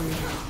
Legendary.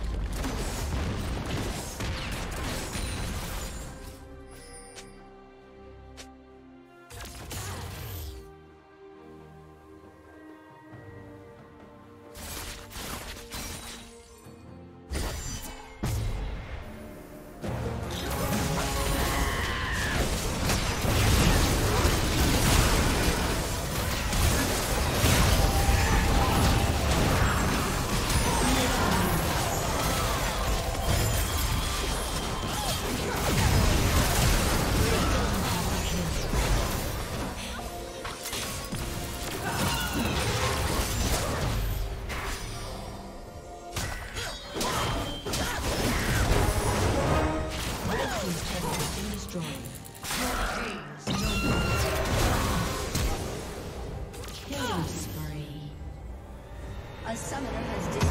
A summoner has disappeared.